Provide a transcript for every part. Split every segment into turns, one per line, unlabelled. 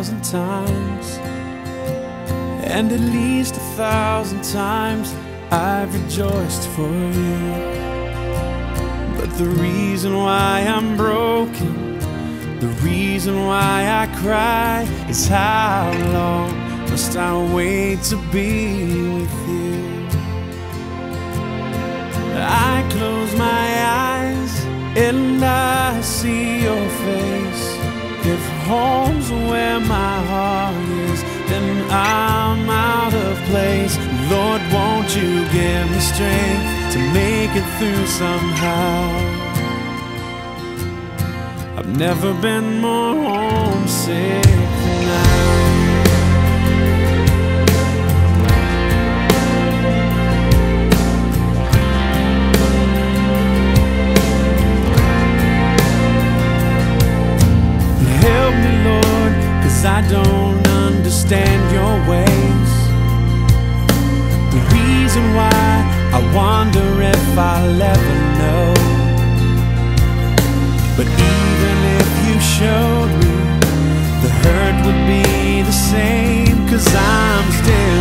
thousand times. And at least a thousand times I've rejoiced for you. But the reason why I'm broken, the reason why I cry is how long must I wait to be with you? I close my eyes and I see your face. Home's where my heart is, then I'm out of place. Lord, won't you give me strength to make it through somehow? I've never been more homesick than. Don't understand your ways. The reason why I wonder if I'll ever know. But even if you showed me, the hurt would be the same. Cause I'm still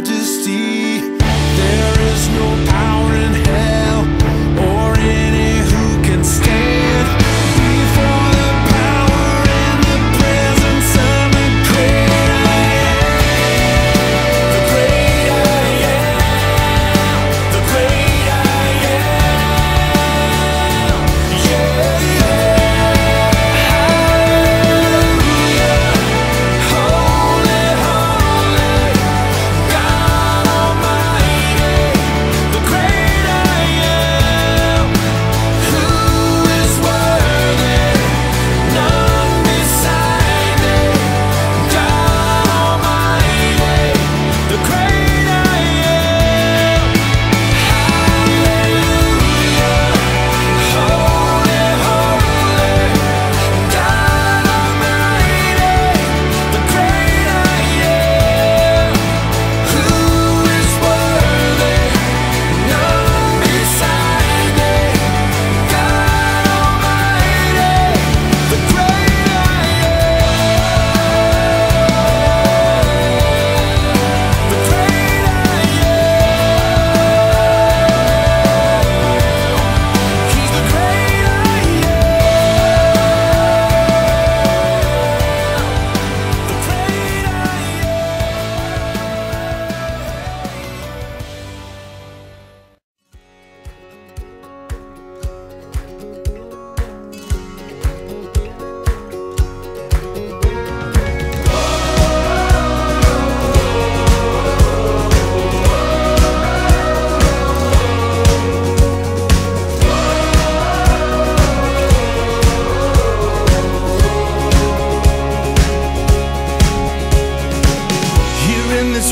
majesty. There is no power.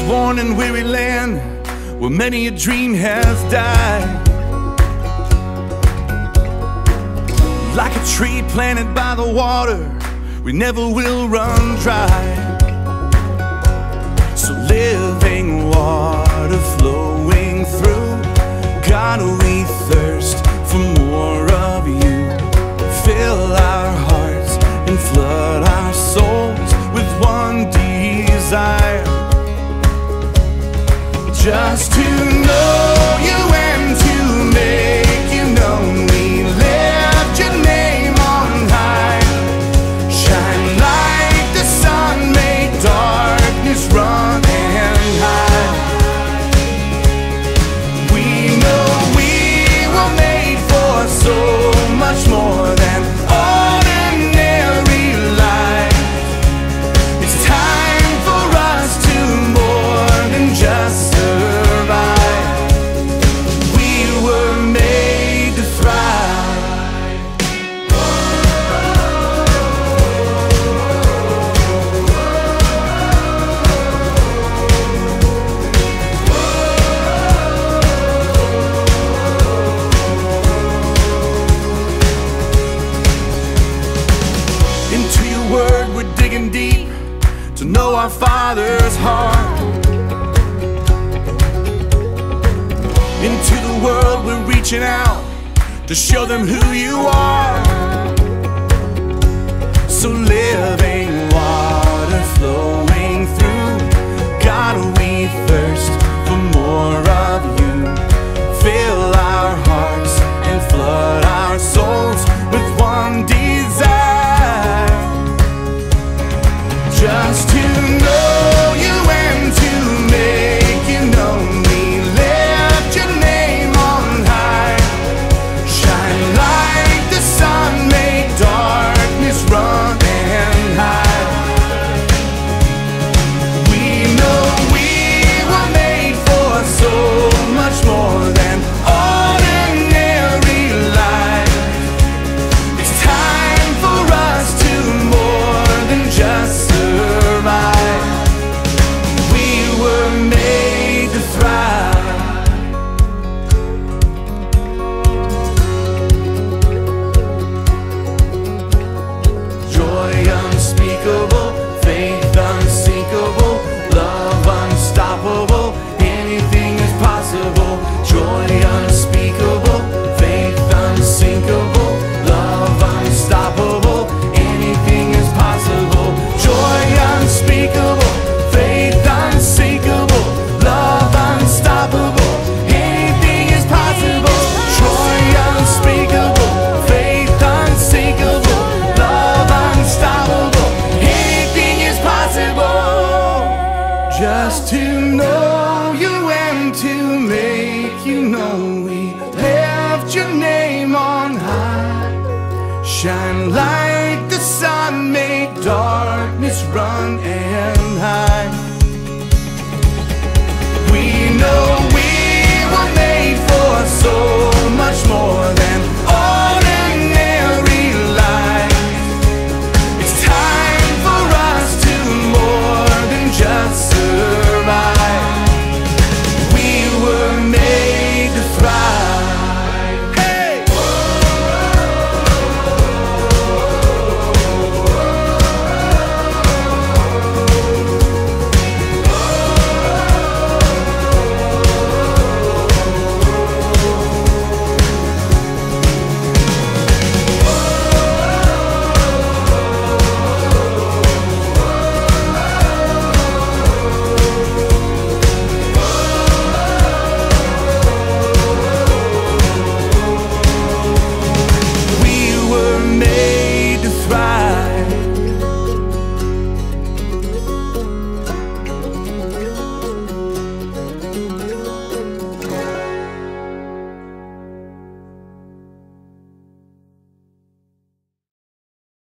born in weary land where many a dream has died. Like a tree planted by the water, we never will run dry. So living water flowing through, God, we thirst for more. into the world. We're reaching out to show them who you are. So living water flows.